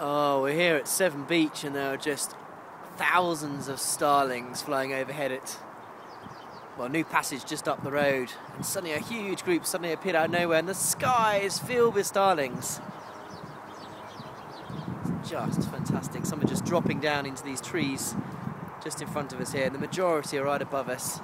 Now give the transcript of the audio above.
Oh, we're here at Severn Beach and there are just thousands of starlings flying overhead at, Well, new passage just up the road, and suddenly a huge group suddenly appeared out of nowhere, and the sky is filled with starlings. It's just fantastic. Some are just dropping down into these trees just in front of us here, the majority are right above us.